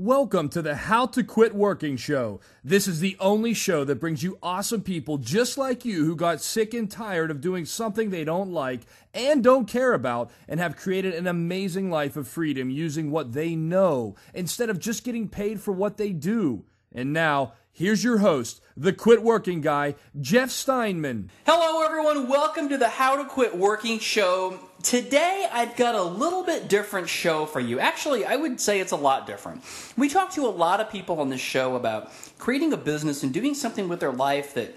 Welcome to the How to Quit Working Show. This is the only show that brings you awesome people just like you who got sick and tired of doing something they don't like and don't care about and have created an amazing life of freedom using what they know instead of just getting paid for what they do. And now, here's your host, the quit working guy, Jeff Steinman. Hello, everyone. Welcome to the How to Quit Working Show. Today, I've got a little bit different show for you. Actually, I would say it's a lot different. We talk to a lot of people on this show about creating a business and doing something with their life that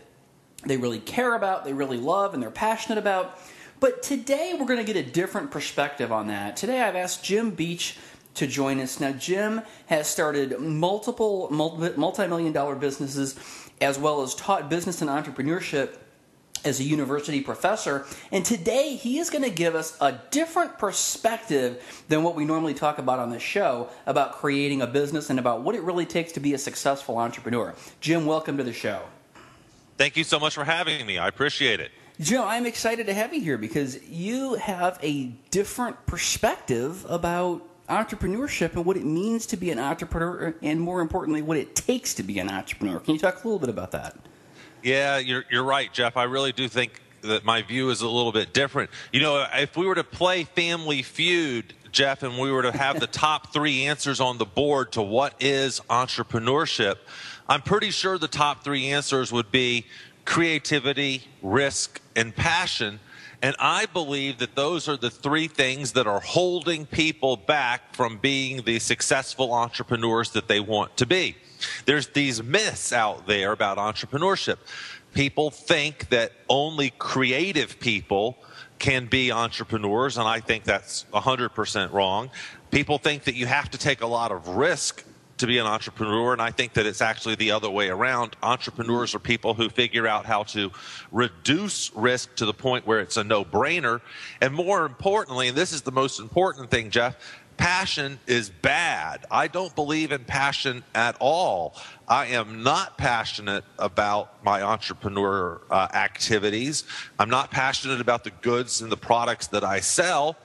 they really care about, they really love, and they're passionate about. But today, we're going to get a different perspective on that. Today, I've asked Jim Beach to join us. Now, Jim has started multiple multi million dollar businesses as well as taught business and entrepreneurship as a university professor. And today he is going to give us a different perspective than what we normally talk about on this show about creating a business and about what it really takes to be a successful entrepreneur. Jim, welcome to the show. Thank you so much for having me. I appreciate it. Jim, I'm excited to have you here because you have a different perspective about entrepreneurship and what it means to be an entrepreneur, and more importantly, what it takes to be an entrepreneur. Can you talk a little bit about that? Yeah, you're, you're right, Jeff. I really do think that my view is a little bit different. You know, if we were to play Family Feud, Jeff, and we were to have the top three answers on the board to what is entrepreneurship, I'm pretty sure the top three answers would be creativity, risk, and passion. And I believe that those are the three things that are holding people back from being the successful entrepreneurs that they want to be. There's these myths out there about entrepreneurship. People think that only creative people can be entrepreneurs, and I think that's 100% wrong. People think that you have to take a lot of risk to be an entrepreneur, and I think that it's actually the other way around. Entrepreneurs are people who figure out how to reduce risk to the point where it's a no brainer. And more importantly, and this is the most important thing, Jeff, passion is bad. I don't believe in passion at all. I am not passionate about my entrepreneur uh, activities. I'm not passionate about the goods and the products that I sell.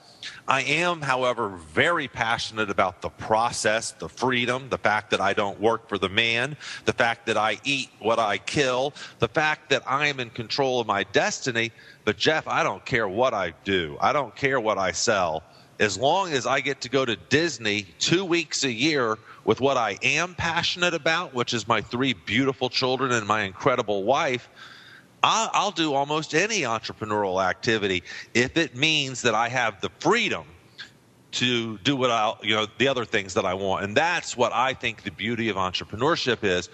I am, however, very passionate about the process, the freedom, the fact that I don't work for the man, the fact that I eat what I kill, the fact that I am in control of my destiny. But, Jeff, I don't care what I do, I don't care what I sell. As long as I get to go to Disney two weeks a year with what I am passionate about, which is my three beautiful children and my incredible wife, I'll, I'll do almost any entrepreneurial activity if it means that I have the freedom to do what I, you know, the other things that I want. And that's what I think the beauty of entrepreneurship is,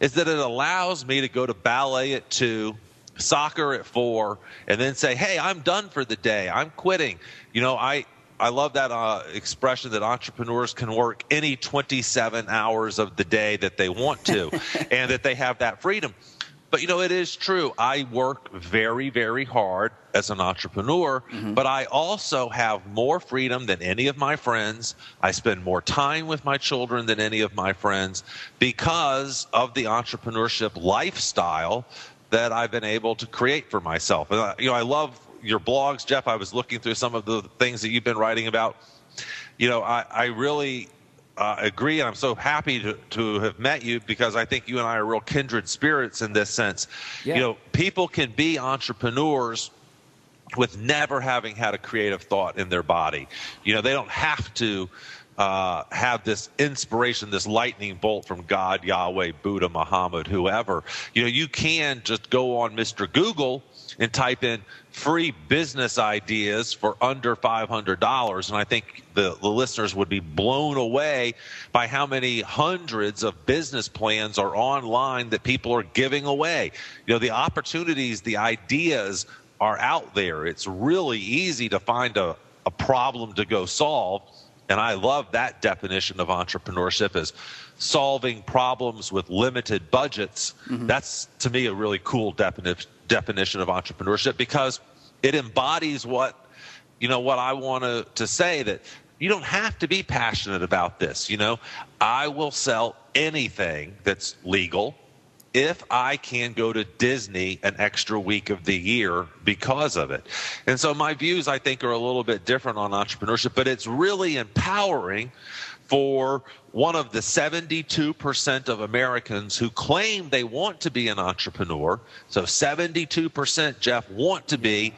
is that it allows me to go to ballet at two, soccer at four, and then say, hey, I'm done for the day. I'm quitting. You know, I, I love that uh, expression that entrepreneurs can work any 27 hours of the day that they want to, and that they have that freedom. But you know, it is true. I work very, very hard as an entrepreneur, mm-hmm. but I also have more freedom than any of my friends. I spend more time with my children than any of my friends because of the entrepreneurship lifestyle that I've been able to create for myself. And, you know, I love your blogs, Jeff. I was looking through some of the things that you've been writing about. You know, I, I really uh, agree, and I'm so happy to, to have met you because I think you and I are real kindred spirits in this sense. Yeah. You know, people can be entrepreneurs with never having had a creative thought in their body. You know, they don't have to uh, have this inspiration, this lightning bolt from God, Yahweh, Buddha, Muhammad, whoever. You know, you can just go on Mr. Google and type in free business ideas for under $500. And I think the, the listeners would be blown away by how many hundreds of business plans are online that people are giving away. You know, the opportunities, the ideas are out there. It's really easy to find a, a problem to go solve. And I love that definition of entrepreneurship as solving problems with limited budgets. Mm-hmm. That's to me a really cool definition definition of entrepreneurship because it embodies what you know what I want to, to say that you don't have to be passionate about this. You know, I will sell anything that's legal if I can go to Disney an extra week of the year because of it. And so my views, I think, are a little bit different on entrepreneurship, but it's really empowering for one of the 72% of Americans who claim they want to be an entrepreneur. So 72%, Jeff, want to be.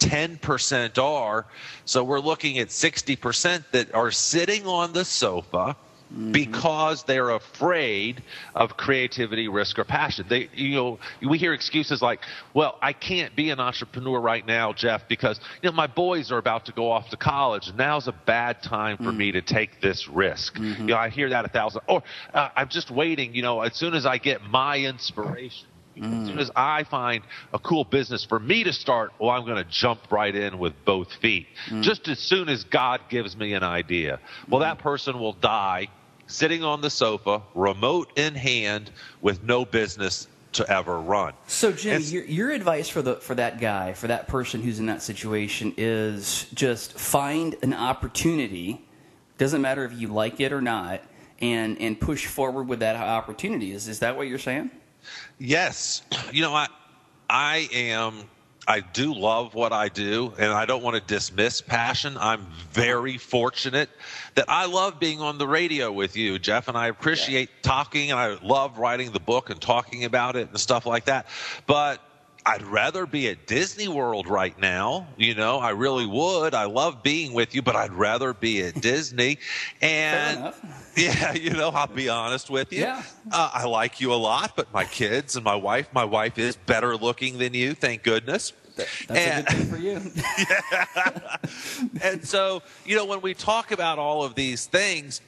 10% are. So we're looking at 60% that are sitting on the sofa Mm-hmm. because they're afraid of creativity, risk, or passion. They, you know, we hear excuses like, "Well, I can't be an entrepreneur right now, Jeff, because you know my boys are about to go off to college. And now's a bad time for mm-hmm. me to take this risk." Mm-hmm. You know, I hear that a thousand. Or uh, I'm just waiting. You know, as soon as I get my inspiration. Mm. As soon as I find a cool business for me to start, well, I'm going to jump right in with both feet. Mm. Just as soon as God gives me an idea. Well, mm. that person will die sitting on the sofa, remote in hand, with no business to ever run. So, Jim, your, your advice for the for that guy, for that person who's in that situation, is just find an opportunity. Doesn't matter if you like it or not, and and push forward with that opportunity. Is is that what you're saying? Yes. You know, I I am I do love what I do, and I don't want to dismiss passion. I'm very fortunate that I love being on the radio with you, Jeff, and I appreciate yeah. talking, and I love writing the book and talking about it and stuff like that. But I'd rather be at Disney World right now. You know, I really would. I love being with you, but I'd rather be at Disney. And yeah, you know, I'll be honest with you. Yeah. Uh, I like you a lot, but my kids and my wife, my wife is better looking than you, thank goodness. that's and, a good thing for you. yeah. and so, you know, when we talk about all of these things,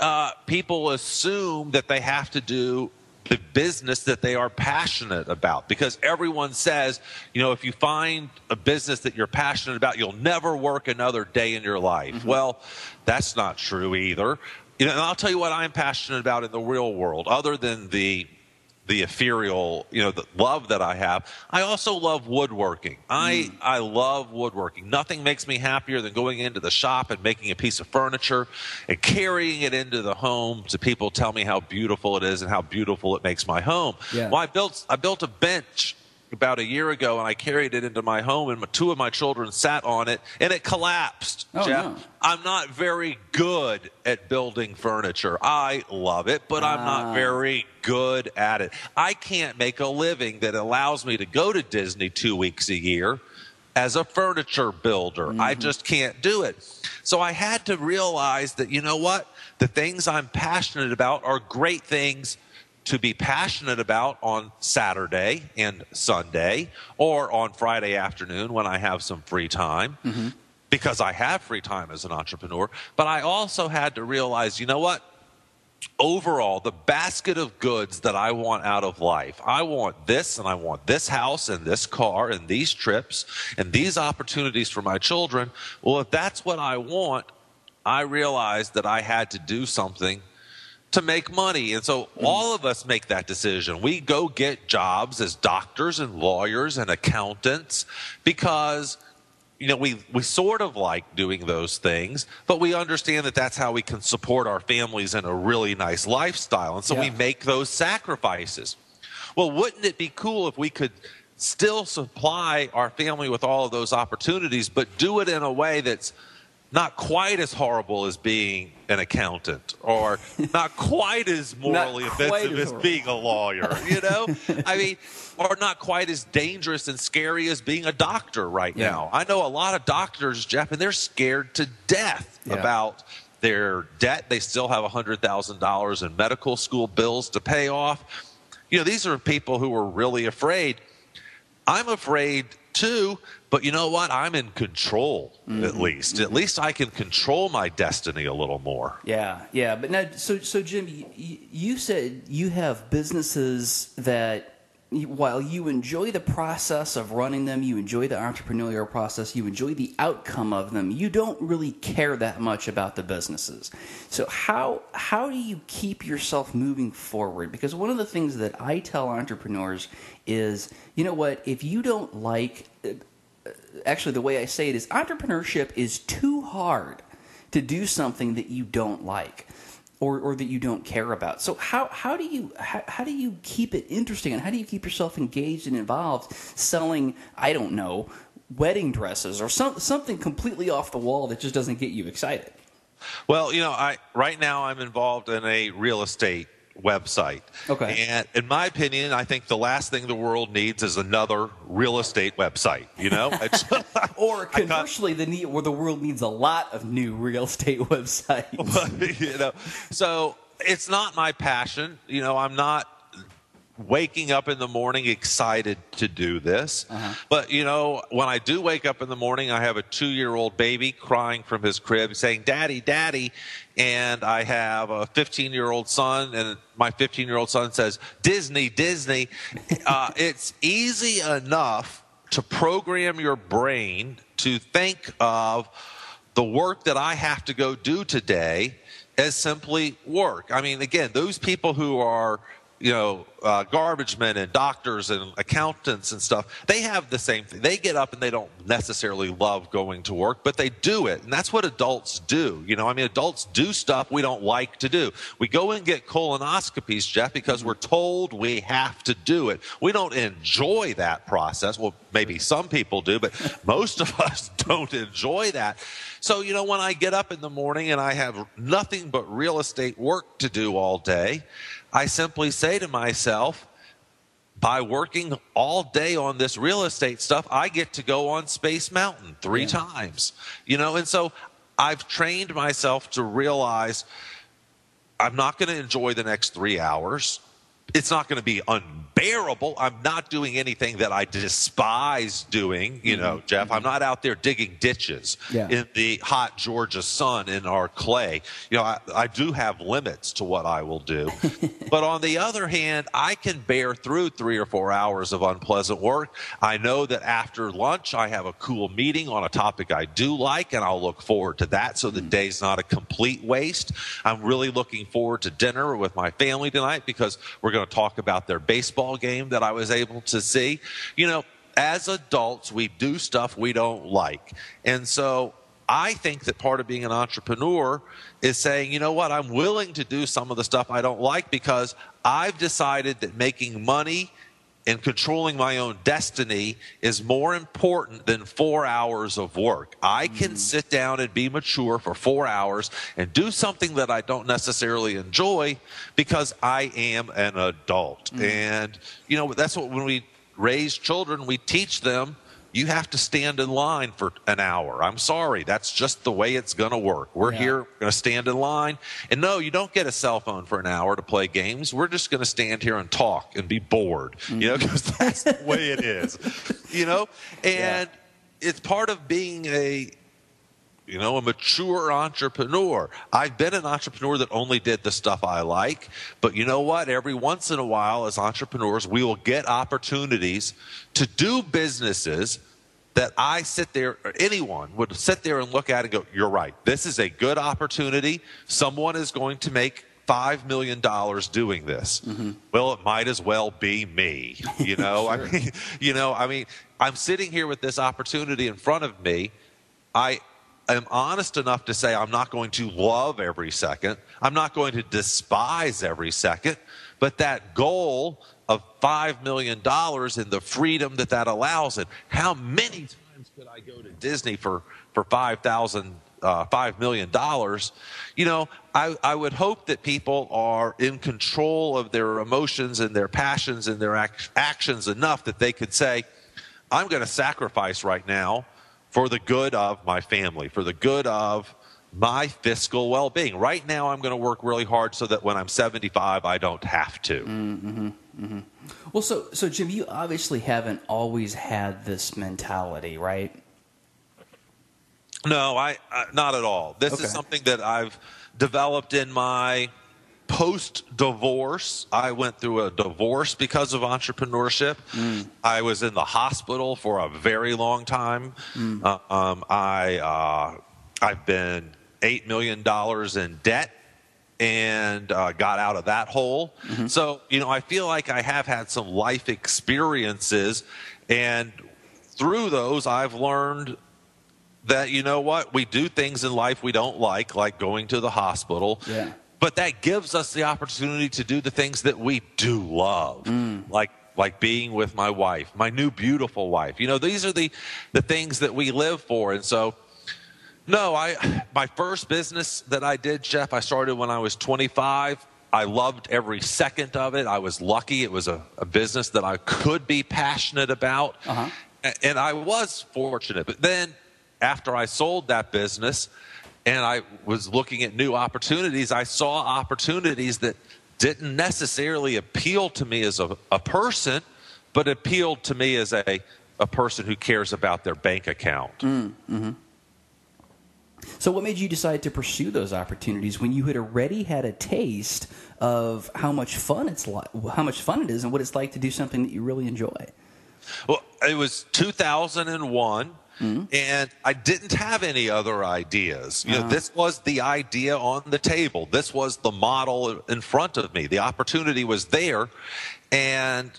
uh, people assume that they have to do the business that they are passionate about because everyone says, you know, if you find a business that you're passionate about, you'll never work another day in your life. Mm-hmm. Well, that's not true either. You know, and I'll tell you what I'm passionate about in the real world, other than the the ethereal, you know, the love that I have. I also love woodworking. I, mm. I love woodworking. Nothing makes me happier than going into the shop and making a piece of furniture and carrying it into the home to people tell me how beautiful it is and how beautiful it makes my home. Yeah. Well, I built, I built a bench about a year ago, and I carried it into my home, and two of my children sat on it, and it collapsed. Oh, Jeff, no. I'm not very good at building furniture. I love it, but I'm not ah. very good at it. I can't make a living that allows me to go to Disney two weeks a year as a furniture builder. Mm-hmm. I just can't do it. So I had to realize that, you know what? The things I'm passionate about are great things to be passionate about on Saturday and Sunday or on Friday afternoon when I have some free time. Mm-hmm. Because I have free time as an entrepreneur, but I also had to realize, you know what? overall, the basket of goods that I want out of life, I want this and I want this house and this car and these trips and these opportunities for my children. Well, if that's what I want, I realized that I had to do something to make money. And so mm-hmm. all of us make that decision. We go get jobs as doctors and lawyers and accountants because you know, we, we sort of like doing those things, but we understand that that's how we can support our families in a really nice lifestyle. And so yeah. we make those sacrifices. Well, wouldn't it be cool if we could still supply our family with all of those opportunities, but do it in a way that's not quite as horrible as being an accountant or not quite as morally offensive as, as being a lawyer, you know? I mean, or not quite as dangerous and scary as being a doctor right yeah. now. I know a lot of doctors, Jeff, and they're scared to death yeah. about their debt. They still have $100,000 in medical school bills to pay off. You know, these are people who are really afraid. I'm afraid too but you know what? I'm in control mm-hmm. at least. Mm-hmm. At least I can control my destiny a little more. Yeah, yeah. But now, so so Jim, you, you said you have businesses that while you enjoy the process of running them, you enjoy the entrepreneurial process, you enjoy the outcome of them, you don't really care that much about the businesses. So how how do you keep yourself moving forward? Because one of the things that I tell entrepreneurs is, you know what, if you don't like actually the way I say it is entrepreneurship is too hard to do something that you don't like or, or that you don't care about. So how, how do you how, how do you keep it interesting and how do you keep yourself engaged and involved selling I don't know wedding dresses or some, something completely off the wall that just doesn't get you excited? Well, you know, I right now I'm involved in a real estate website. Okay. And in my opinion, I think the last thing the world needs is another real estate website. You know, Or conversely, the need, or the world needs a lot of new real estate websites. you know, so it's not my passion. You know, I'm not waking up in the morning excited to do this. But, you know, when I do wake up in the morning, I have a two year old baby crying from his crib saying, Daddy, Daddy. And I have a 15 year old son, and my 15 year old son says, Disney, Disney. uh, it's easy enough to program your brain to think of the work that I have to go do today as simply work. I mean, again, those people who are, you know, uh, garbage men and doctors and accountants and stuff, they have the same thing. They get up and they don't necessarily love going to work, but they do it. And that's what adults do. You know, I mean, adults do stuff we don't like to do. We go and get colonoscopies, Jeff, because we're told we have to do it. We don't enjoy that process. Well, maybe some people do, but most of us don't enjoy that. So, you know, when I get up in the morning and I have nothing but real estate work to do all day, I simply say to myself, by working all day on this real estate stuff, I get to go on Space Mountain three times. You know, and so I've trained myself to realize I'm not going to enjoy the next three hours. It's not going to be unbearable. I'm not doing anything that I despise doing, you know, mm-hmm. Jeff. I'm mm-hmm. not out there digging ditches Yeah. in the hot Georgia sun in our clay. You know, I, I do have limits to what I will do. but on the other hand, I can bear through three or four hours of unpleasant work. I know that after lunch, I have a cool meeting on a topic I do like, and I'll look forward to that so the mm. day's not a complete waste. I'm really looking forward to dinner with my family tonight because we're going to talk about their baseball game that I was able to see. You know, as adults, we do stuff we don't like. And so I think that part of being an entrepreneur is saying, you know what, I'm willing to do some of the stuff I don't like because I've decided that making money and controlling my own destiny is more important than four hours of work. I can mm-hmm. sit down and be mature for four hours and do something that I don't necessarily enjoy because I am an adult. Mm. And, you know, that's what when we raise children, we teach them you have to stand in line for an hour. I'm sorry. That's just the way it's going to work. We're Yeah. here, going to stand in line. And no, you don't get a cell phone for an hour to play games. We're just going to stand here and talk and be bored, you know, mm-hmm. because that's the way it is, you know? And it's part of being a, you know, a mature entrepreneur. I've been an entrepreneur that only did the stuff I like, but you know what? Every once in a while, as entrepreneurs, we will get opportunities to do businesses that I sit there, or anyone would sit there and look at and go, You're right. This is a good opportunity. Someone is going to make $5 million doing this. Mm-hmm. Well, it might as well be me. You know, I mean, you know, I mean, I'm sitting here with this opportunity in front of me. I am honest enough to say I'm not going to love every second. I'm not going to despise every second. But that goal of $5 million and the freedom that that allows, it, how many times could I go to Disney for, for 5000 uh, $5 million, you know, I, I would hope that people are in control of their emotions and their passions and their ac- actions enough that they could say, I'm going to sacrifice right now for the good of my family, for the good of my fiscal well being. Right now, I'm going to work really hard so that when I'm 75, I don't have to. Mm-hmm, mm-hmm. Well, so so Jim, you obviously haven't always had this mentality, right? No, I, I not at all. This Okay. is something that I've developed in my post divorce. I went through a divorce because of entrepreneurship. I was in the hospital for a very long time. Uh, um, I uh, I've been eight million dollars in debt and uh, got out of that hole. So, you know, I feel like I have had some life experiences, and through those, I've learned that, you know what, we do things in life we don't like, like going to the hospital. Yeah. But that gives us the opportunity to do the things that we do love, like like being with my wife, my new beautiful wife. You know, these are the the things that we live for, and so No, I my first business that I did, Jeff, I started when I was 25. I loved every second of it. I was lucky. It was a, a business that I could be passionate about. Uh-huh. And I was fortunate. But then after I sold that business and I was looking at new opportunities, I saw opportunities that didn't necessarily appeal to me as a, a person, but appealed to me as a, a person who cares about their bank account. Mm, mm-hmm. So, what made you decide to pursue those opportunities when you had already had a taste of how much fun it's like, how much fun it is, and what it's like to do something that you really enjoy? Well, it was 2001. Mm-hmm. And I didn't have any other ideas. You know, uh-huh. this was the idea on the table. This was the model in front of me. The opportunity was there, and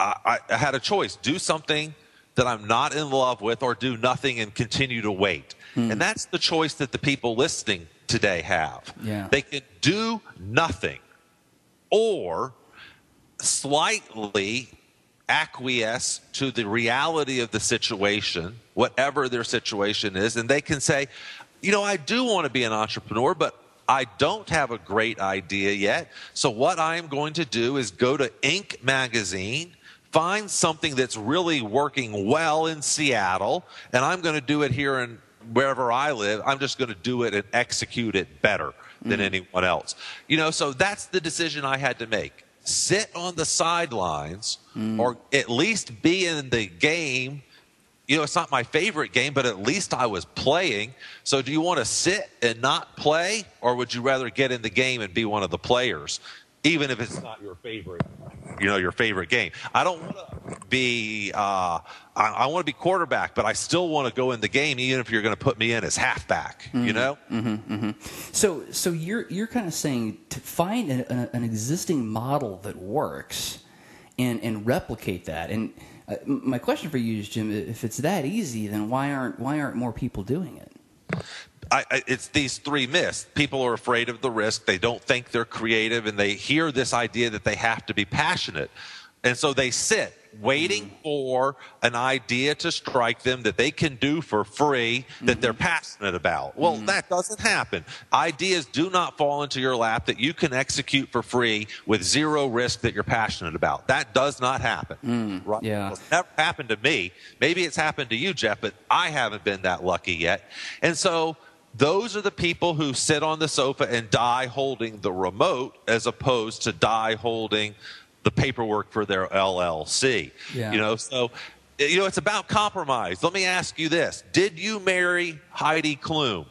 I, I had a choice: do something that I'm not in love with, or do nothing and continue to wait. Hmm. And that's the choice that the people listening today have. Yeah. They can do nothing or slightly acquiesce to the reality of the situation, whatever their situation is, and they can say, you know, I do want to be an entrepreneur, but I don't have a great idea yet. So, what I am going to do is go to Inc. magazine find something that's really working well in Seattle, and I'm going to do it here in wherever I live. I'm just going to do it and execute it better than mm. anyone else. You know, so that's the decision I had to make. Sit on the sidelines mm. or at least be in the game. You know, it's not my favorite game, but at least I was playing. So, do you want to sit and not play, or would you rather get in the game and be one of the players? even if it's not your favorite, you know, your favorite game. I don't want to be, uh, I, I want to be quarterback, but I still want to go in the game, even if you're going to put me in as halfback. Mm-hmm. You know. Mm-hmm, mm-hmm. So, so you're you're kind of saying to find an, an existing model that works, and and replicate that. And uh, my question for you is, Jim, if it's that easy, then why aren't why aren't more people doing it? I, I, it's these three myths. People are afraid of the risk. They don't think they're creative, and they hear this idea that they have to be passionate. And so they sit waiting mm-hmm. for an idea to strike them that they can do for free that mm-hmm. they're passionate about. Well, mm-hmm. that doesn't happen. Ideas do not fall into your lap that you can execute for free with zero risk that you're passionate about. That does not happen. Mm, right? Yeah. It's never happened to me. Maybe it's happened to you, Jeff, but I haven't been that lucky yet. And so those are the people who sit on the sofa and die holding the remote as opposed to die holding the paperwork for their LLC. Yeah. You know, so you know it's about compromise. Let me ask you this: Did you marry Heidi Klum?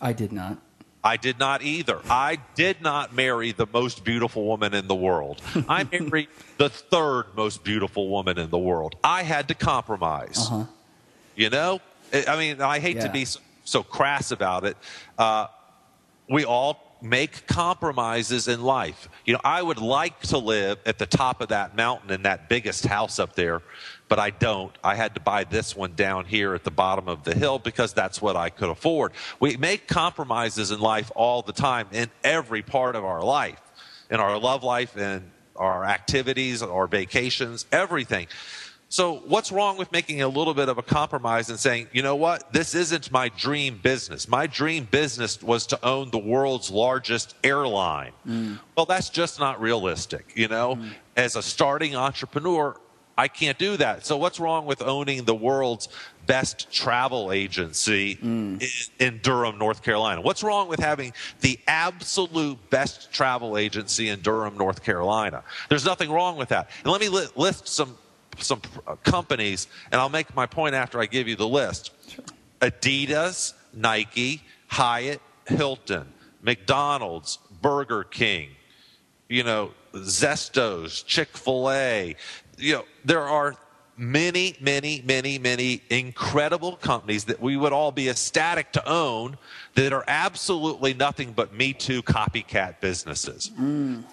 I did not. I did not either. I did not marry the most beautiful woman in the world. I married the third most beautiful woman in the world. I had to compromise. Uh-huh. You know, I mean, I hate yeah. to be so crass about it. Uh, we all make compromises in life. You know, I would like to live at the top of that mountain in that biggest house up there, but I don't. I had to buy this one down here at the bottom of the hill because that's what I could afford. We make compromises in life all the time in every part of our life, in our love life, in our activities, our vacations, everything. So, what's wrong with making a little bit of a compromise and saying, you know what, this isn't my dream business. My dream business was to own the world's largest airline. Mm. Well, that's just not realistic. You know, mm. as a starting entrepreneur, I can't do that. So, what's wrong with owning the world's best travel agency mm. in, Durham, North Carolina? What's wrong with having the absolute best travel agency in Durham, North Carolina? There's nothing wrong with that. And let me li- list some some uh, companies, and I'll make my point after I give you the list. Sure. Adidas, Nike, Hyatt, Hilton, McDonald's, Burger King, you know, Zestos, Chick fil A. You know, there are many, many, many, many incredible companies that we would all be ecstatic to own that are absolutely nothing but Me Too copycat businesses. Mm.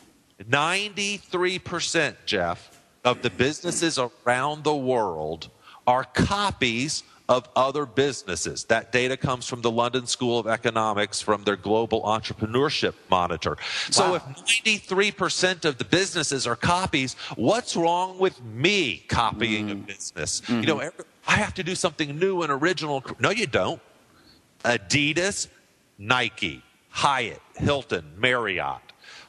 93%, Jeff, of the businesses around the world are copies of other businesses. That data comes from the London School of Economics from their Global Entrepreneurship Monitor. Wow. So if 93% of the businesses are copies, what's wrong with me copying mm. a business? Mm-hmm. You know. I have to do something new and original. No, you don't. Adidas, Nike, Hyatt, Hilton, Marriott.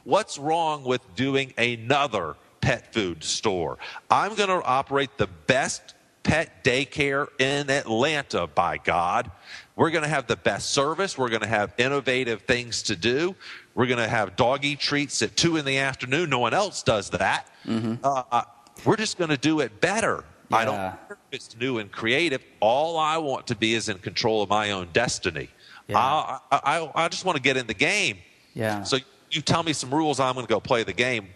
What's wrong with doing another pet food store? I'm going to operate the best pet daycare in Atlanta, by God. We're going to have the best service. We're going to have innovative things to do. We're going to have doggy treats at two in the afternoon. No one else does that. Mm-hmm. Uh, we're just going to do it better. Yeah. I don't care if it's new and creative. All I want to be is in control of my own destiny. Yeah. I, I, I just want to get in the game. Yeah. So you tell me some rules, I'm going to go play the game.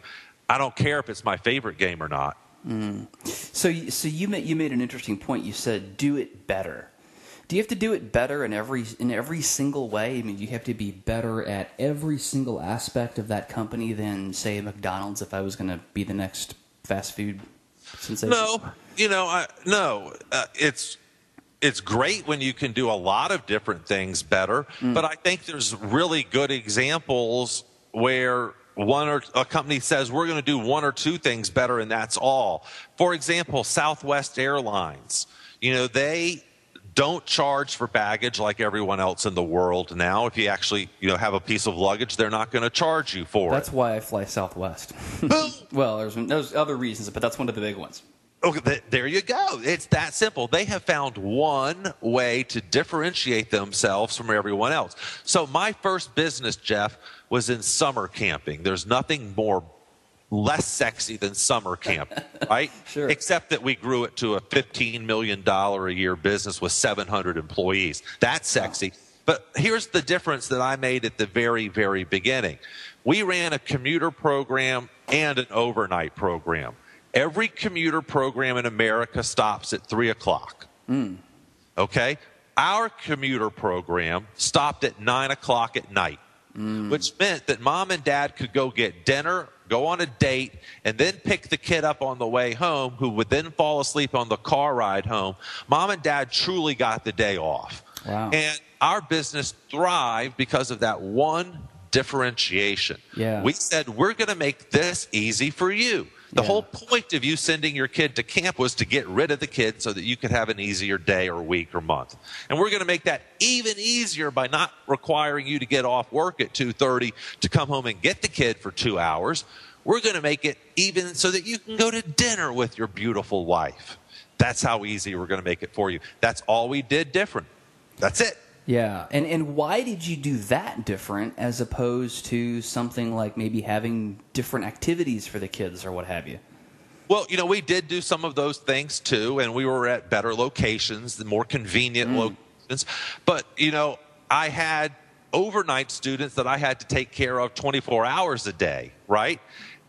I don't care if it's my favorite game or not. Mm. So, so you made you made an interesting point. You said do it better. Do you have to do it better in every in every single way? I mean, you have to be better at every single aspect of that company than say McDonald's. If I was going to be the next fast food sensation. No, you know, I, no. Uh, it's it's great when you can do a lot of different things better, mm. but I think there's really good examples where one or a company says we're going to do one or two things better and that's all. For example, Southwest Airlines, you know, they don't charge for baggage like everyone else in the world now. If you actually, you know, have a piece of luggage, they're not going to charge you for that's it. That's why I fly Southwest. well, there's, there's other reasons, but that's one of the big ones. Okay, there you go. It's that simple. They have found one way to differentiate themselves from everyone else. So my first business, Jeff, was in summer camping. There's nothing more less sexy than summer camp, right? sure. Except that we grew it to a $15 million a year business with 700 employees. That's sexy. Wow. But here's the difference that I made at the very, very beginning. We ran a commuter program and an overnight program. Every commuter program in America stops at 3 o'clock. Mm. Okay? Our commuter program stopped at 9 o'clock at night mm. which meant that mom and dad could go get dinner, go on a date, and then pick the kid up on the way home, who would then fall asleep on the car ride home. Mom and dad truly got the day off. Wow. And our business thrived because of that one differentiation. Yeah. We said, we're going to make this easy for you. The yeah. whole point of you sending your kid to camp was to get rid of the kid so that you could have an easier day or week or month. And we're going to make that even easier by not requiring you to get off work at 2:30 to come home and get the kid for 2 hours. We're going to make it even so that you can go to dinner with your beautiful wife. That's how easy we're going to make it for you. That's all we did different. That's it. Yeah, and and why did you do that different as opposed to something like maybe having different activities for the kids or what have you? Well, you know, we did do some of those things too, and we were at better locations, the more convenient mm. locations. But you know, I had overnight students that I had to take care of 24 hours a day, right?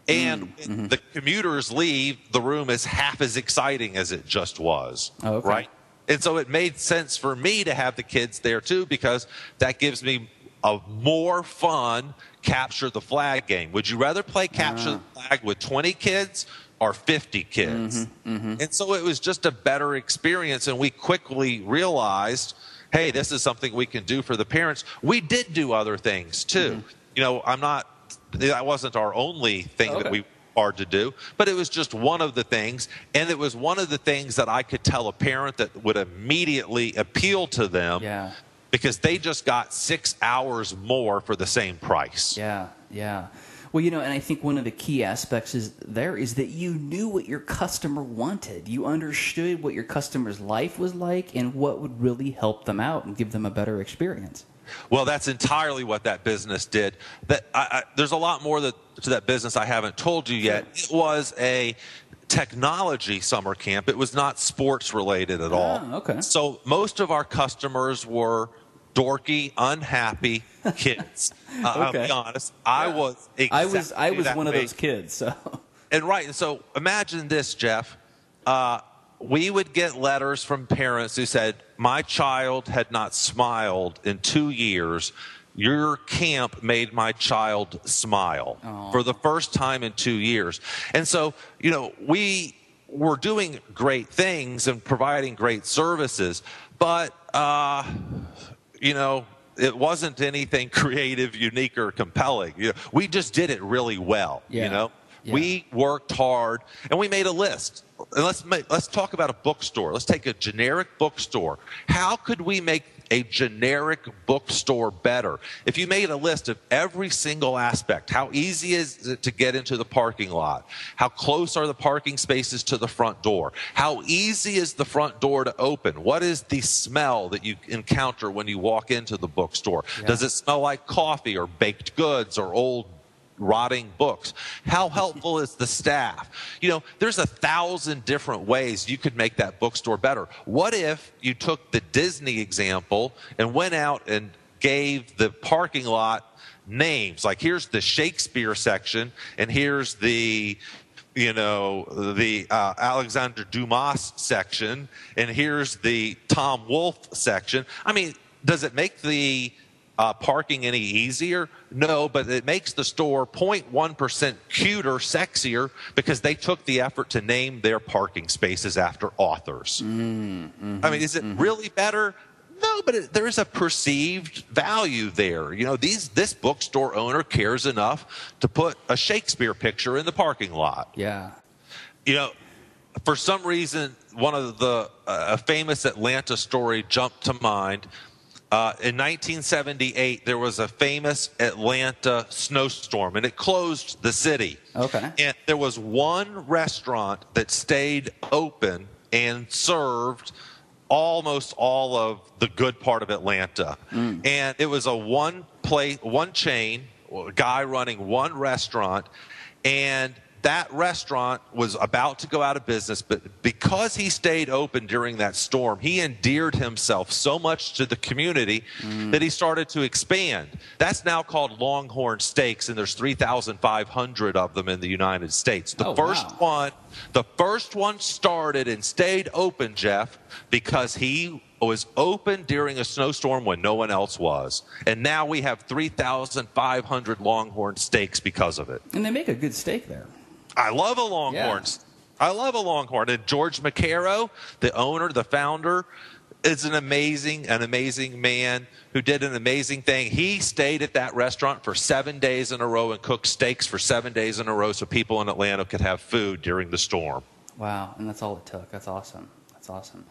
And mm. mm-hmm. the commuters leave, the room is half as exciting as it just was, oh, okay. right? And so it made sense for me to have the kids there too because that gives me a more fun capture the flag game. Would you rather play capture uh. the flag with 20 kids or 50 kids? Mm-hmm, mm-hmm. And so it was just a better experience. And we quickly realized, hey, this is something we can do for the parents. We did do other things too. Mm-hmm. You know, I'm not, that wasn't our only thing okay. that we hard to do, but it was just one of the things. And it was one of the things that I could tell a parent that would immediately appeal to them. Yeah. Because they just got six hours more for the same price. Yeah, yeah. Well, you know, and I think one of the key aspects is there is that you knew what your customer wanted. You understood what your customer's life was like and what would really help them out and give them a better experience. Well, that's entirely what that business did. That I, I, there's a lot more that, to that business I haven't told you yet. It was a technology summer camp. It was not sports related at all. Ah, okay. So most of our customers were dorky, unhappy kids. uh, okay. I'll be honest. I was. Exactly I was. I was one of those kids. So. And right. And so imagine this, Jeff. Uh, we would get letters from parents who said, My child had not smiled in two years. Your camp made my child smile Aww. for the first time in two years. And so, you know, we were doing great things and providing great services, but, uh, you know, it wasn't anything creative, unique, or compelling. You know, we just did it really well. Yeah. You know, yeah. we worked hard and we made a list and let's make, let's talk about a bookstore. Let's take a generic bookstore. How could we make a generic bookstore better. If you made a list of every single aspect, how easy is it to get into the parking lot? How close are the parking spaces to the front door? How easy is the front door to open? What is the smell that you encounter when you walk into the bookstore? Yeah. Does it smell like coffee or baked goods or old rotting books. How helpful is the staff? You know, there's a thousand different ways you could make that bookstore better. What if you took the Disney example and went out and gave the parking lot names? Like, here's the Shakespeare section, and here's the you know, the uh, Alexander Dumas section, and here's the Tom Wolfe section. I mean, does it make the uh, parking any easier? No, but it makes the store 0.1% cuter, sexier, because they took the effort to name their parking spaces after authors. Mm-hmm, I mean, is it mm-hmm. really better? No, but it, there is a perceived value there. You know, these this bookstore owner cares enough to put a Shakespeare picture in the parking lot. Yeah. You know, for some reason, one of the uh, a famous Atlanta story jumped to mind uh, in 1978, there was a famous Atlanta snowstorm, and it closed the city. Okay. And there was one restaurant that stayed open and served almost all of the good part of Atlanta. Mm. And it was a one place, one chain, a guy running one restaurant, and that restaurant was about to go out of business, but because he stayed open during that storm, he endeared himself so much to the community mm. that he started to expand. That's now called Longhorn Steaks, and there's 3,500 of them in the United States. The oh, first wow. one, the first one started and stayed open, Jeff, because he was open during a snowstorm when no one else was. And now we have 3,500 Longhorn steaks because of it. And they make a good steak there. I love a Longhorn. Yeah. I love a Longhorn. And George McKerrow, the owner, the founder, is an amazing, an amazing man who did an amazing thing. He stayed at that restaurant for seven days in a row and cooked steaks for seven days in a row so people in Atlanta could have food during the storm. Wow, and that's all it took. That's awesome. That's awesome.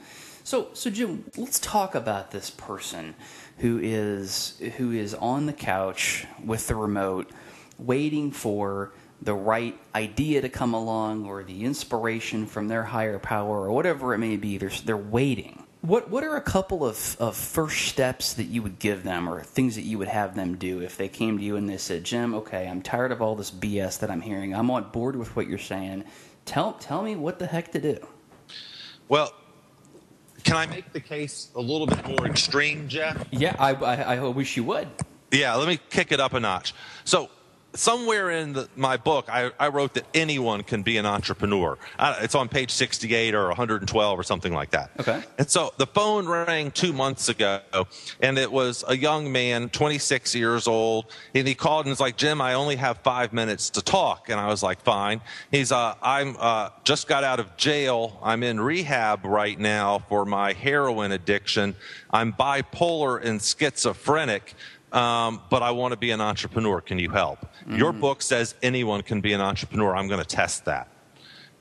So, so Jim, let's talk about this person who is who is on the couch with the remote, waiting for the right idea to come along or the inspiration from their higher power or whatever it may be. They're, they're waiting. What, what are a couple of, of first steps that you would give them or things that you would have them do if they came to you and they said, Jim, okay, I'm tired of all this BS that I'm hearing. I'm on board with what you're saying. Tell, tell me what the heck to do. Well, can I make the case a little bit more extreme, Jeff? Yeah, I, I, I wish you would. Yeah, let me kick it up a notch. So, somewhere in the, my book, I, I, wrote that anyone can be an entrepreneur. Uh, it's on page 68 or 112 or something like that. Okay. And so the phone rang two months ago, and it was a young man, 26 years old, and he called and was like, Jim, I only have five minutes to talk. And I was like, fine. He's, uh, I'm uh, just got out of jail. I'm in rehab right now for my heroin addiction. I'm bipolar and schizophrenic um, but I want to be an entrepreneur. Can you help? Mm-hmm. Your book says anyone can be an entrepreneur. I'm going to test that.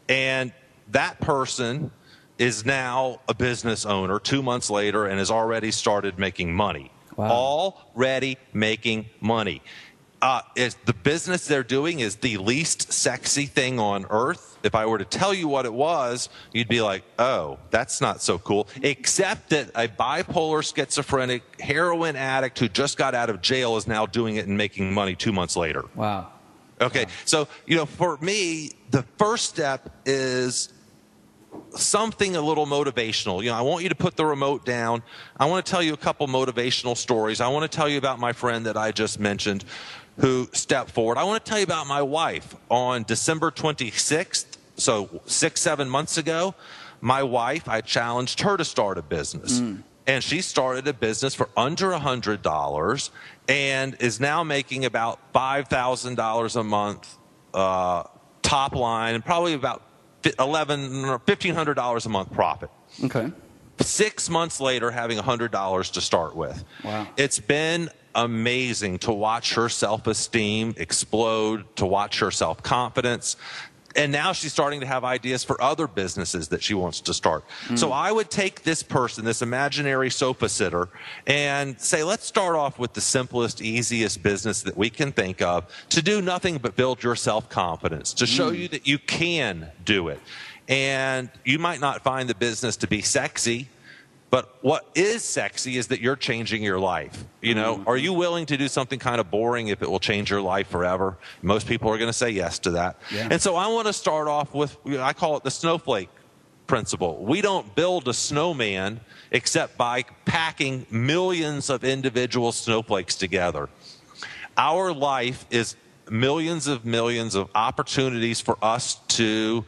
And that person is now a business owner two months later and has already started making money. Wow. Already making money uh, the business they're doing is the least sexy thing on earth. If I were to tell you what it was, you'd be like, oh, that's not so cool. Except that a bipolar schizophrenic heroin addict who just got out of jail is now doing it and making money two months later. Wow. Okay. Wow. So, you know, for me, the first step is something a little motivational. You know, I want you to put the remote down. I want to tell you a couple motivational stories. I want to tell you about my friend that I just mentioned who stepped forward. I want to tell you about my wife. On December 26th, so six, seven months ago, my wife, I challenged her to start a business. Mm. And she started a business for under a $100 and is now making about $5,000 a month uh, top line and probably about eleven or fifteen hundred dollars a month profit. Okay. Six months later, having hundred dollars to start with. Wow. It's been amazing to watch her self esteem explode, to watch her self confidence and now she's starting to have ideas for other businesses that she wants to start. Mm. So I would take this person, this imaginary sofa sitter, and say, let's start off with the simplest, easiest business that we can think of to do nothing but build your self confidence, to show mm. you that you can do it. And you might not find the business to be sexy, but what is sexy is that you're changing your life. You know, mm-hmm. are you willing to do something kind of boring if it will change your life forever? Most people are going to say yes to that. Yeah. And so I want to start off with, I call it the snowflake principle. We don't build a snowman except by packing millions of individual snowflakes together. Our life is millions of millions of opportunities for us to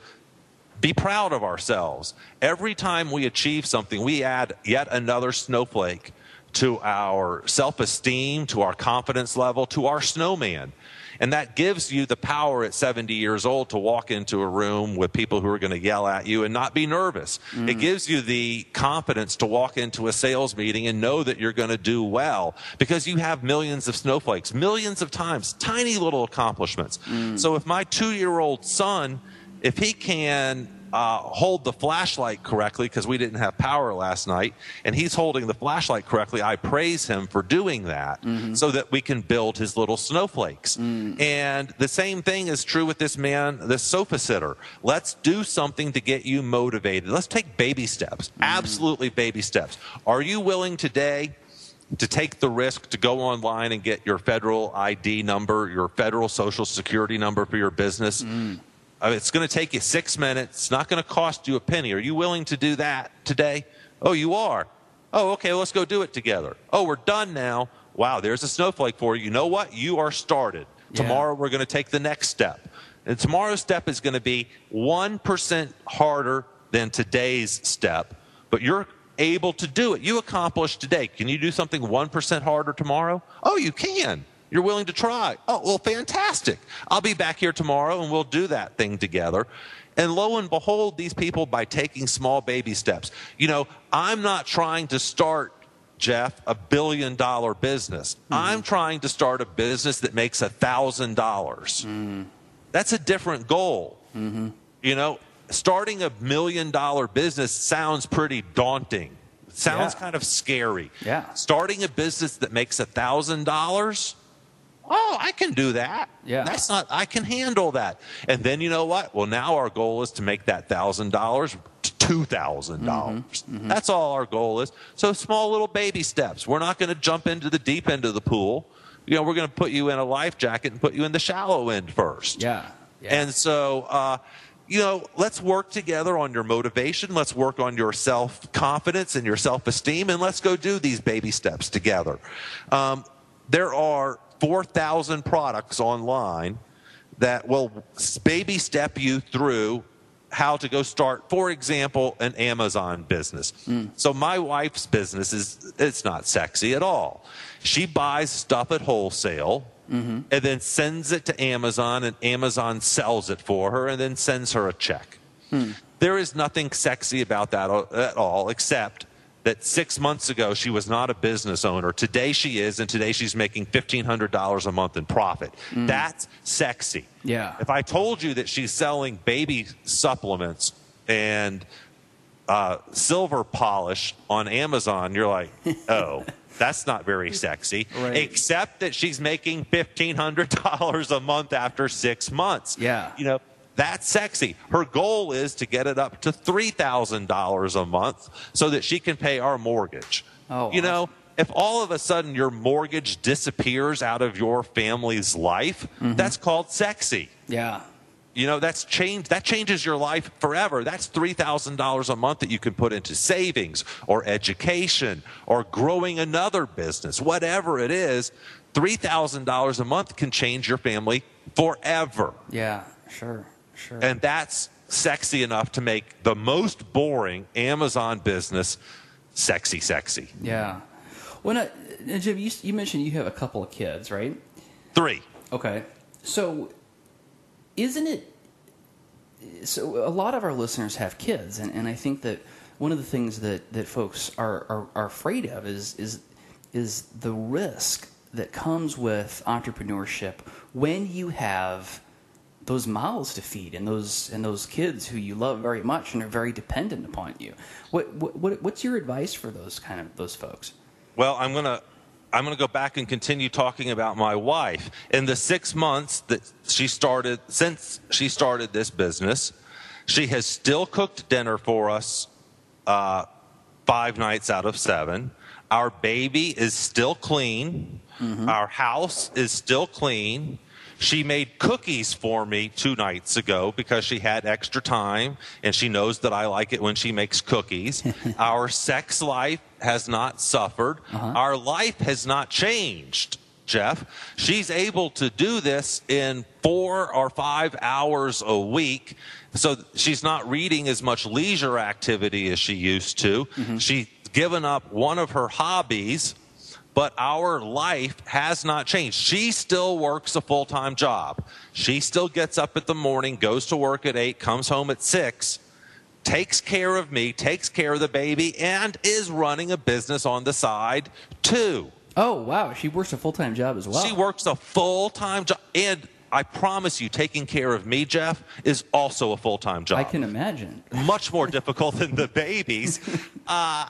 be proud of ourselves. Every time we achieve something, we add yet another snowflake to our self esteem, to our confidence level, to our snowman. And that gives you the power at 70 years old to walk into a room with people who are going to yell at you and not be nervous. Mm. It gives you the confidence to walk into a sales meeting and know that you're going to do well because you have millions of snowflakes, millions of times, tiny little accomplishments. Mm. So if my two year old son if he can uh, hold the flashlight correctly because we didn't have power last night, and he's holding the flashlight correctly. I praise him for doing that mm-hmm. so that we can build his little snowflakes. Mm. And the same thing is true with this man, this sofa sitter. Let's do something to get you motivated. Let's take baby steps, mm. absolutely baby steps. Are you willing today? to take the risk to go online and get your federal ID number, your federal social security number for your business, mm. Uh, it's going to take you six minutes. It's not going to cost you a penny. Are you willing to do that today? Oh, you are. Oh, okay, let's go do it together. Oh, we're done now. Wow, there's a snowflake for you. You know what? You are started. Yeah. Tomorrow we're going to take the next step. And tomorrow's step is going to be 1% harder than today's step, but you're able to do it. You accomplished today. Can you do something 1% harder tomorrow? Oh, you can. You're willing to try. Oh, well, fantastic. I'll be back here tomorrow and we'll do that thing together. And lo and behold, these people, by taking small baby steps, you know, I'm not trying to start, Jeff, a billion dollar business. Mm-hmm. I'm trying to start a business that makes a thousand dollars. Mm-hmm. That's a different goal. Mm-hmm. You know, starting a million dollar business sounds pretty daunting. Sounds yeah. kind of scary. Yeah. Starting a business that makes a thousand dollars Oh, I can do that. Yeah. That's not, I can handle that. And then you know what? Well, now our goal is to make that $1,000 to $2,000. Mm-hmm. Mm-hmm. That's all our goal is. So small little baby steps. We're not going to jump into the deep end of the pool. You know, we're going to put you in a life jacket and put you in the shallow end first. Yeah. yeah. And so, uh, you know, let's work together on your motivation. Let's work on your self confidence and your self esteem, and let's go do these baby steps together. Um, there are 4,000 products online that will baby step you through how to go start, for example, an Amazon business. Mm. So my wife's business is it's not sexy at all. She buys stuff at wholesale mm-hmm. and then sends it to Amazon, and Amazon sells it for her and then sends her a check. Mm. There is nothing sexy about that at all, except that six months ago she was not a business owner. Today she is, and today she's making $1,500 a month in profit. Mm. That's sexy. Yeah. If I told you that she's selling baby supplements and uh, silver polish on Amazon, you're like, oh. That's not very sexy, right. except that she's making $1,500 a month after six months. Yeah. You know, that's sexy. Her goal is to get it up to $3,000 a month so that she can pay our mortgage. Oh, you know, if all of a sudden your mortgage disappears out of your family's life, mm-hmm. that's called sexy. Yeah. You know, that's changed that changes your life forever. That's $3,000 a month that you can put into savings or education or growing another business. Whatever it is, $3,000 a month can change your family forever. Yeah, sure. Sure. And that's sexy enough to make the most boring Amazon business sexy, sexy. Yeah. When I, Jim, you, you mentioned you have a couple of kids, right? Three. Okay. So, isn't it? So, a lot of our listeners have kids, and, and I think that one of the things that, that folks are, are, are afraid of is, is, is the risk that comes with entrepreneurship when you have those mouths to feed and those and those kids who you love very much and are very dependent upon you. What, what what's your advice for those kind of those folks? Well, I'm gonna I'm gonna go back and continue talking about my wife. In the six months that she started since she started this business, she has still cooked dinner for us uh, five nights out of seven. Our baby is still clean. Mm-hmm. Our house is still clean. She made cookies for me two nights ago because she had extra time and she knows that I like it when she makes cookies. Our sex life has not suffered. Uh-huh. Our life has not changed. Jeff. She's able to do this in four or five hours a week. So she's not reading as much leisure activity as she used to. Mm-hmm. She's given up one of her hobbies but our life has not changed. She still works a full time job. She still gets up at the morning, goes to work at 8, comes home at 6, takes care of me, takes care of the baby, and is running a business on the side too. Oh, wow. She works a full time job as well. She works a full time job. And I promise you, taking care of me, Jeff, is also a full time job. I can imagine. Much more difficult than the babies. Uh,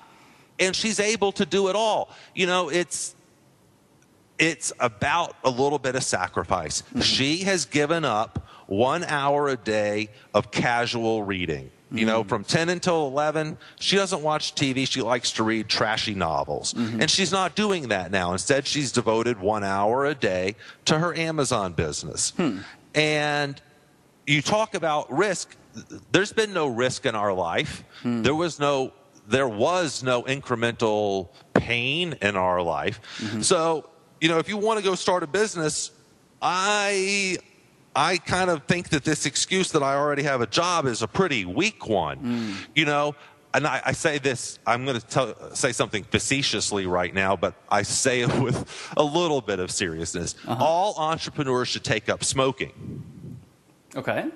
and she's able to do it all. You know, it's it's about a little bit of sacrifice. Mm-hmm. She has given up one hour a day of casual reading. You know, mm-hmm. from 10 until 11, she doesn't watch TV. She likes to read trashy novels. Mm-hmm. And she's not doing that now. Instead, she's devoted one hour a day to her Amazon business. Hmm. And you talk about risk. There's been no risk in our life. Hmm. There was no there was no incremental pain in our life. Mm-hmm. So, you know, if you want to go start a business, I I kind of think that this excuse that I already have a job is a pretty weak one. Mm. You know, and I, I, say this, I'm going to tell, say something facetiously right now, but I say it with a little bit of seriousness. Uh-huh. All entrepreneurs should take up smoking. Okay.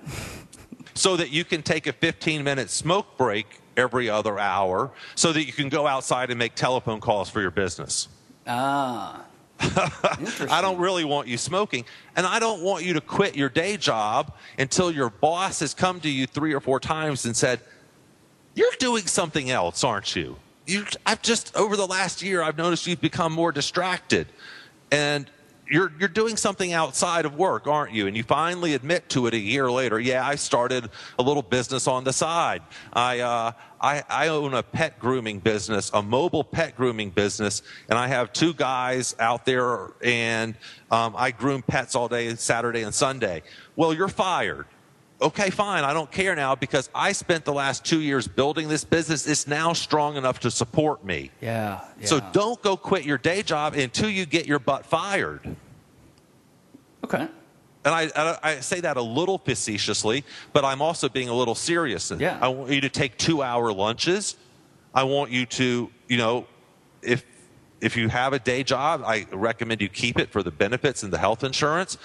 so that you can take a 15 minute smoke break every other hour so that you can go outside and make telephone calls for your business. Ah. I don't really want you smoking. And I don't want you to quit your day job until your boss has come to you three or four times and said, You're doing something else, aren't you? you I've just, over the last year, I've noticed you've become more distracted. And you're you're doing something outside of work, aren't you? And you finally admit to it a year later. Yeah, I started a little business on the side. I uh, I, I own a pet grooming business, a mobile pet grooming business, and I have two guys out there, and um, I groom pets all day, Saturday and Sunday. Well, you're fired okay, fine, I don't care now because I spent the last two years building this business. It's now strong enough to support me. Yeah. yeah. So don't go quit your day job until you get your butt fired. Okay. And I, I, say that a little facetiously, but I'm also being a little serious. Yeah. I want you to take two hour lunches. I want you to, you know, if if you have a day job, I recommend you keep it for the benefits and the health insurance.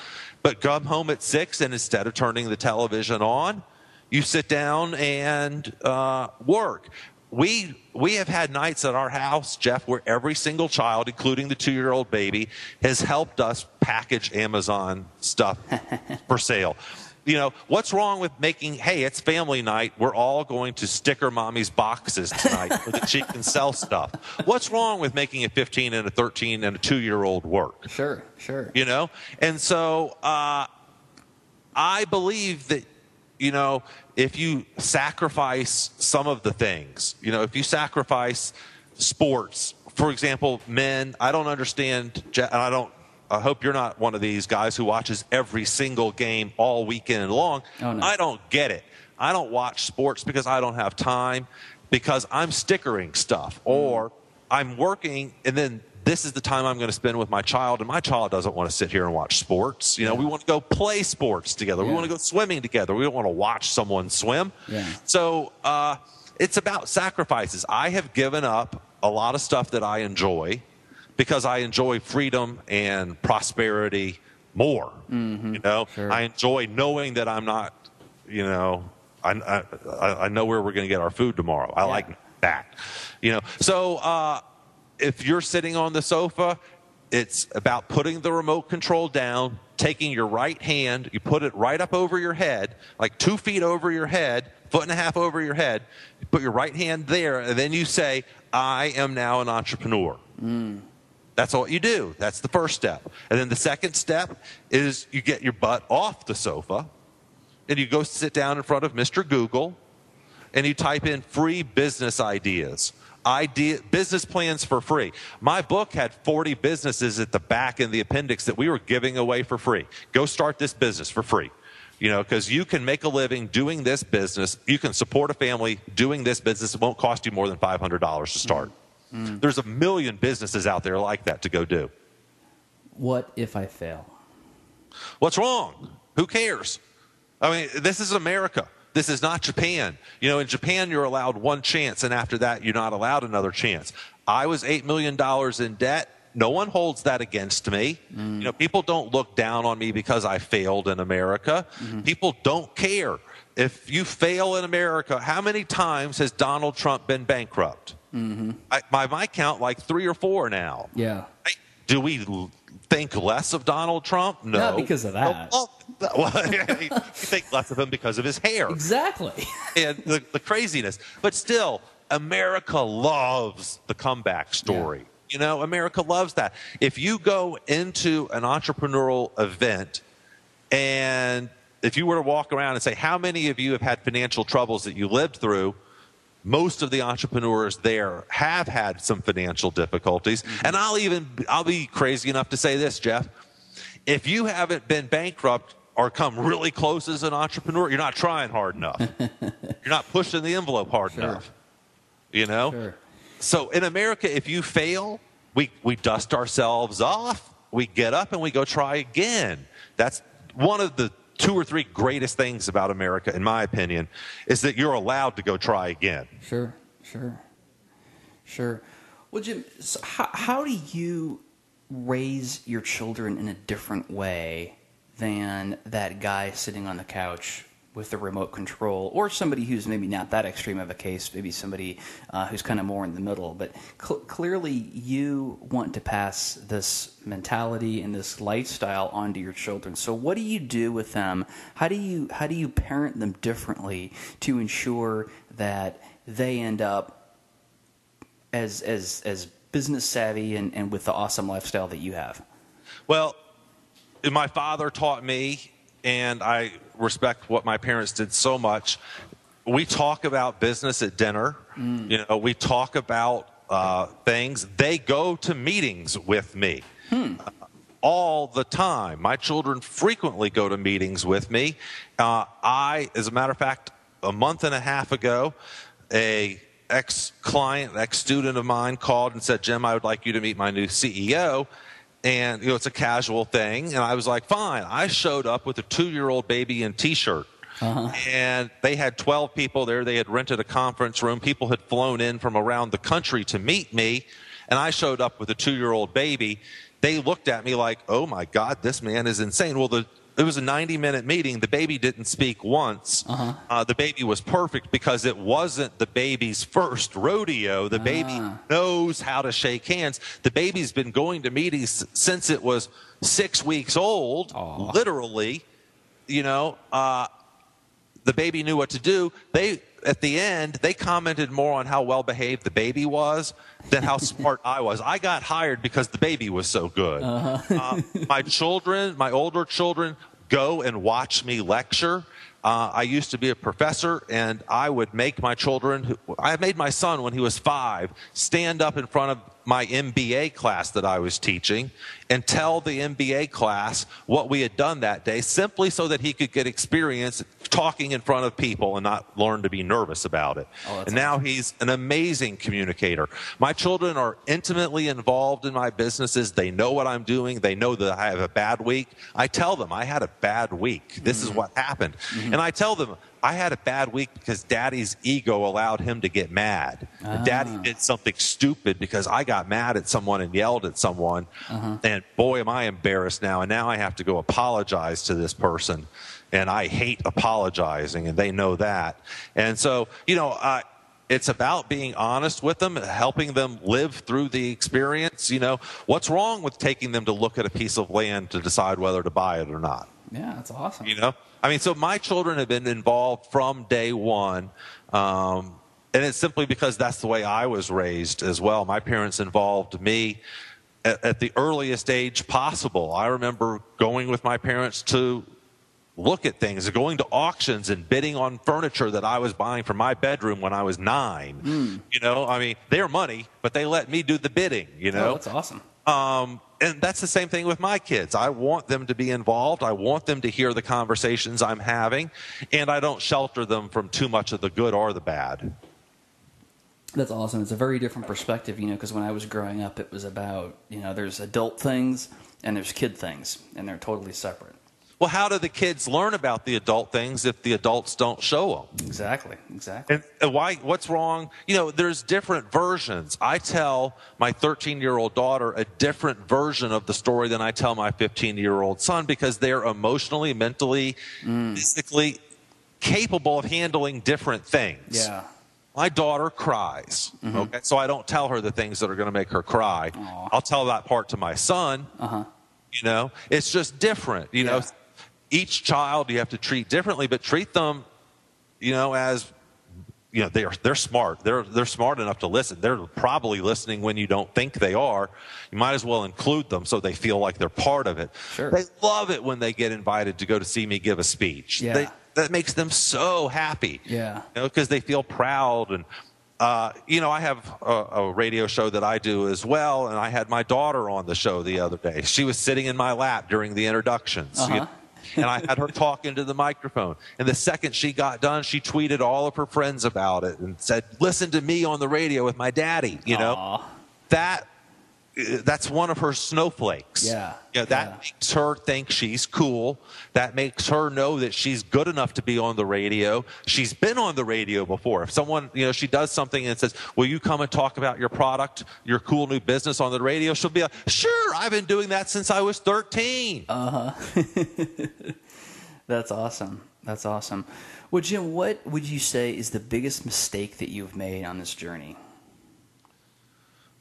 But come home at six, and instead of turning the television on, you sit down and uh, work. We we have had nights at our house, Jeff, where every single child, including the two year old baby, has helped us package Amazon stuff for sale you know, what's wrong with making, hey, it's family night. We're all going to sticker mommy's boxes tonight so that she can sell stuff. What's wrong with making a 15 and a 13 and a two year old work? Sure, sure. You know? And so uh, I believe that, you know, if you sacrifice some of the things, you know, if you sacrifice sports, for example, men, I don't understand, and I don't I hope you're not one of these guys who watches every single game all weekend long. Oh, no. I don't get it. I don't watch sports because I don't have time, because I'm stickering stuff, mm. or I'm working, and then this is the time I'm going to spend with my child, and my child doesn't want to sit here and watch sports. You know, yeah. we want to go play sports together. Yeah. We want to go swimming together. We don't want to watch someone swim. Yeah. So uh, it's about sacrifices. I have given up a lot of stuff that I enjoy because I enjoy freedom and prosperity more. Mm-hmm. You know, sure. I enjoy knowing that I'm not, you know, I, I, I know where we're going to get our food tomorrow. I like that. You know, so uh, if you're sitting on the sofa, it's about putting the remote control down, taking your right hand, you put it right up over your head, like two feet over your head, foot and a half over your head. You put your right hand there, and then you say, I am now an entrepreneur. Mm. That's all you do. That's the first step. And then the second step is you get your butt off the sofa and you go sit down in front of Mr. Google and you type in free business ideas. Idea, business plans for free. My book had 40 businesses at the back in the appendix that we were giving away for free. Go start this business for free. You know, because you can make a living doing this business. You can support a family doing this business. It won't cost you more than $500 to start. Mm. There's a million businesses out there like that to go do. What if I fail? What's wrong? Who cares? I mean, this is America. This is not Japan. You know, in Japan, you're allowed one chance, and after that, you're not allowed another chance. I was $8 million in debt. No one holds that against me. Mm. You know, people don't look down on me because I failed in America. Mm-hmm. People don't care. If you fail in America, how many times has Donald Trump been bankrupt? Mm-hmm. I, by my count, like three or four now. Yeah. I, do we think less of Donald Trump? No. Not because of that. Oh, well, well, we think less of him because of his hair. Exactly. and the, the craziness. But still, America loves the comeback story. Yeah. You know, America loves that. If you go into an entrepreneurial event and if you were to walk around and say, How many of you have had financial troubles that you lived through? Most of the entrepreneurs there have had some financial difficulties. Mm-hmm. And I'll even I'll be crazy enough to say this, Jeff. If you haven't been bankrupt or come really close as an entrepreneur, you're not trying hard enough. you're not pushing the envelope hard sure. enough. You know? Sure. So in America, if you fail, we, we dust ourselves off, we get up and we go try again. That's one of the two or three greatest things about America, in my opinion, is that you're allowed to go try again. Sure, sure, sure. Well, Jim, so how, how do you raise your children in a different way than that guy sitting on the couch with the remote control, or somebody who's maybe not that extreme of a case, maybe somebody uh, who's kind of more in the middle. But cl- clearly, you want to pass this mentality and this lifestyle onto your children. So, what do you do with them? How do you how do you parent them differently to ensure that they end up as as as business savvy and, and with the awesome lifestyle that you have? Well, my father taught me and I respect what my parents did so much. We talk about business at dinner. Mm. You know, we talk about uh, things. They go to meetings with me. Hmm. Uh, all the time. My children frequently go to meetings with me. Uh, I, as a matter of fact, a month and a half ago, a ex client, ex student of mine called and said, Jim, I would like you to meet my new CEO and you know it's a casual thing and i was like fine. I showed up with a two-year-old baby in t-shirt. Uh-huh. and they had 12 people there. They had rented a conference room. People had flown in from around the country to meet me and i showed up with a two-year-old baby. They looked at me like oh my god this man is insane. Well the it was a 90 minute meeting. The baby didn't speak once. Uh-huh. Uh, the baby was perfect because it wasn't the baby's first rodeo. The baby ah. knows how to shake hands. The baby's been going to meetings since it was six weeks old, Aww. literally. You know, uh, the baby knew what to do. They at the end, they commented more on how well behaved the baby was than how smart I was. I got hired because the baby was so good. Uh-huh. uh, my children, my older children, go and watch me lecture. Uh, I used to be a professor, and I would make my children. I made my son when he was five stand up in front of my MBA class that I was teaching and tell the MBA class what we had done that day simply so that he could get experience talking in front of people and not learn to be nervous about it. Oh, and awesome. now he's an amazing communicator. My children are intimately involved in my businesses. They know what I'm doing. They know that I have a bad week. I tell them I had a bad week. This mm-hmm. is what happened. Mm-hmm. And I tell them I had a bad week because daddy's ego allowed him to get mad. Ah. Daddy did something stupid because I got mad at someone and yelled at someone. Uh-huh. And boy, am I embarrassed now. And now I have to go apologize to this person. And I hate apologizing, and they know that. And so, you know, uh, it's about being honest with them, helping them live through the experience. You know, what's wrong with taking them to look at a piece of land to decide whether to buy it or not? Yeah, that's awesome. You know, I mean, so my children have been involved from day one. Um, and it's simply because that's the way I was raised as well. My parents involved me at, at the earliest age possible. I remember going with my parents to look at things, going to auctions and bidding on furniture that I was buying for my bedroom when I was nine. Hmm. You know, I mean, their money, but they let me do the bidding, you know? Oh, that's awesome. Um, and that's the same thing with my kids. I want them to be involved. I want them to hear the conversations I'm having, and I don't shelter them from too much of the good or the bad. That's awesome. It's a very different perspective, you know, because when I was growing up, it was about, you know, there's adult things and there's kid things, and they're totally separate. Well, how do the kids learn about the adult things if the adults don't show them? Exactly, exactly. And and why? What's wrong? You know, there's different versions. I tell my 13 year old daughter a different version of the story than I tell my 15 year old son because they're emotionally, mentally, physically capable of handling different things. Yeah. My daughter cries. Okay, so I don't tell her the things that are going to make her cry. I'll tell that part to my son. Uh huh. You know, it's just different. You know, Yeah. Each child you have to treat differently, but treat them, you know, as you know they're they're smart. They're they're smart enough to listen. They're probably listening when you don't think they are. You might as well include them so they feel like they're part of it. Sure. They love it when they get invited to go to see me give a speech. Yeah. They, that makes them so happy. Yeah. You know, because they feel proud and. Uh, you know, I have a, a radio show that I do as well, and I had my daughter on the show the other day. She was sitting in my lap during the introductions. Uh-huh. know, and I had her talk into the microphone. And the second she got done, she tweeted all of her friends about it and said, "Listen to me on the radio with my daddy." You know, Aw. that that's one of her snowflakes. Yeah, You know, that yeah. makes her think she's cool. That makes her know that she's good enough to be on the radio. She's been on the radio before. If someone, you know, she does something and says, "Will you come and talk about your product, your cool new business on the radio?" She'll be like, "Sure, I've been doing that since I was 13." Uh-huh. That's awesome. That's awesome. Well, Jim, what would you say is the biggest mistake that you've made on this journey?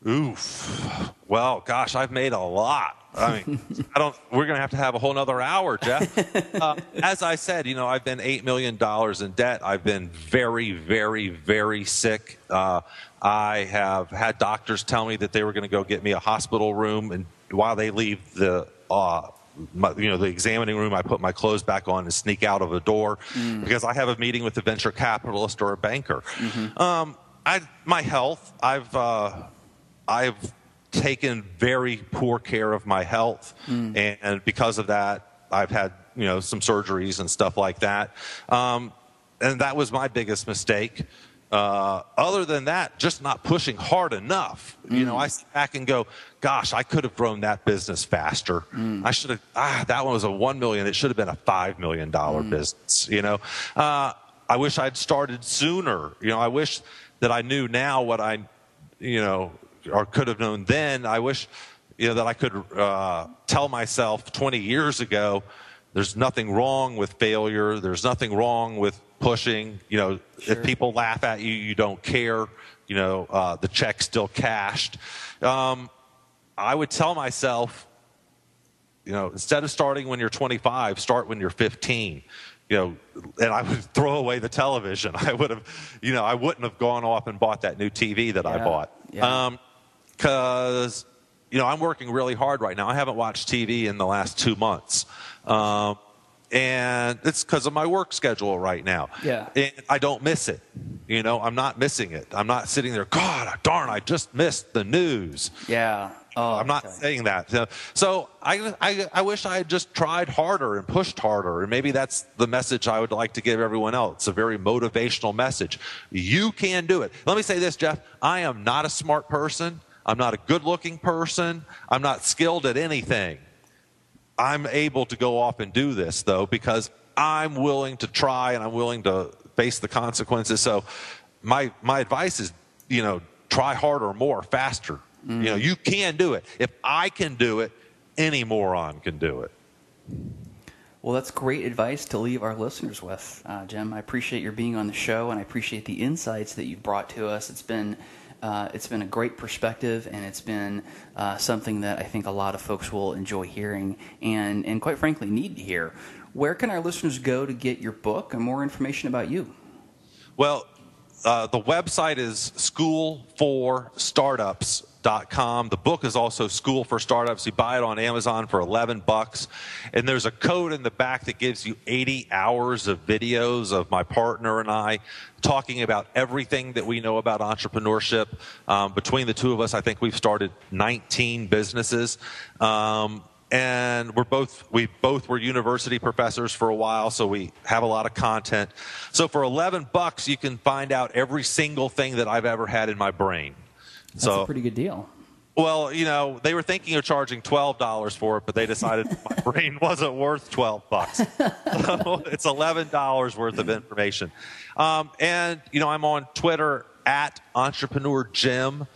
Oof. Well, gosh, I've made a lot. I mean, I don't. We're going to have to have a whole nother hour, Jeff. Uh, as I said, you know, I've been eight million dollars in debt. I've been very, very, very sick. Uh, I have had doctors tell me that they were going to go get me a hospital room, and while they leave the. Uh, my, you know the examining room. I put my clothes back on and sneak out of the door because I have a meeting with a venture capitalist or a banker. Um, I my health. I've uh, I've taken very poor care of my health, and because of that, I've had you know some surgeries and stuff like that. Um, and that was my biggest mistake. Uh, other than that, just not pushing hard enough. You know, I sit back and go, "Gosh, I could have grown that business faster. I should have. Ah, that one was a one million. It should have been a five million dollar business. You know, uh, I wish I'd started sooner. You know, I wish that I knew now what I, you know, or could have known then. I wish, you know, that I could uh, tell myself 20 years ago, there's nothing wrong with failure. There's nothing wrong with pushing. You know, Sure. if people laugh at you, you don't care. You know, uh, the check's still cashed. Um, I would tell myself, you know, instead of starting when you're 25, start when you're 15. You know, and I would throw away the television. I would have, you know, I wouldn't have gone off and bought that new TV that I bought. yeah. Um, cause, you know, I'm working really hard right now. I haven't watched TV in the last two months. Um, and it's because of my work schedule right now. Yeah. And I don't miss it. You know, I'm not missing it. I'm not sitting there, God, darn, I just missed the news. Yeah. Oh, I'm not okay. saying that. So- So I, I, I wish I had just tried harder and pushed harder. And maybe that's the message I would like to give everyone else. It's a very motivational message. You can do it. Let me say this, Jeff. I am not a smart person. I'm not a good looking person. I'm not skilled at anything. I'm able to go off and do this though because I'm willing to try and I'm willing to face the consequences. So my my advice is, you know, try harder, more, faster. You know, you can do it. If I can do it, any moron can do it. Well, that's great advice to leave our listeners with, uh, Jim. I appreciate your being on the show, and I appreciate the insights that you've brought to us. It's been uh, it's been a great perspective, and it's been uh, something that I think a lot of folks will enjoy hearing, and and quite frankly, need to hear. Where can our listeners go to get your book and more information about you? Well, uh, the website is School for Startups The book is also School for Startups. You buy it on Amazon for 11 bucks. And there's a code in the back that gives you 80 hours of videos of my partner and I talking about everything that we know about entrepreneurship. Um, between the two of us, I think we've started 19 businesses. Um, and we're both we both were university professors for a while so we have a lot of content so for 11 bucks you can find out every single thing that i've ever had in my brain that's so, a pretty good deal. Well, you know, they were thinking of charging twelve dollars for it, but they decided my brain wasn't worth twelve bucks. so it's eleven dollars worth of information. Um, and you know, I'm on Twitter at Entrepreneur Jim.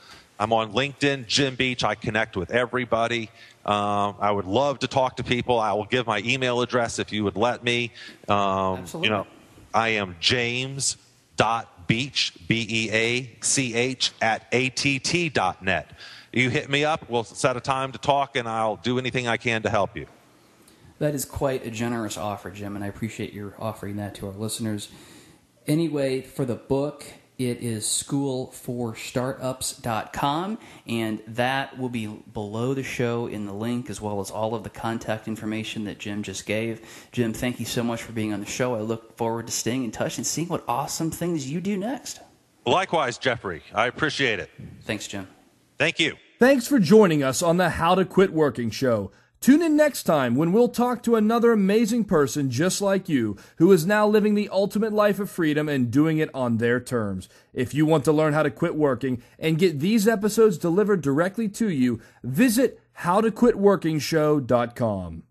I'm on LinkedIn, Jim Beach. I connect with everybody. Um, I would love to talk to people. I will give my email address if you would let me. Um, Absolutely. You know, I am James dot beach, B E A C H, at att.net. You hit me up, we'll set a time to talk, and I'll do anything I can to help you. That is quite a generous offer, Jim, and I appreciate your offering that to our listeners. Anyway, for the book, it is schoolforstartups.com, and that will be below the show in the link, as well as all of the contact information that Jim just gave. Jim, thank you so much for being on the show. I look forward to staying in touch and seeing what awesome things you do next. Likewise, Jeffrey. I appreciate it. Thanks, Jim. Thank you. Thanks for joining us on the How to Quit Working show. Tune in next time when we'll talk to another amazing person just like you who is now living the ultimate life of freedom and doing it on their terms. If you want to learn how to quit working and get these episodes delivered directly to you, visit howtoquitworkingshow.com.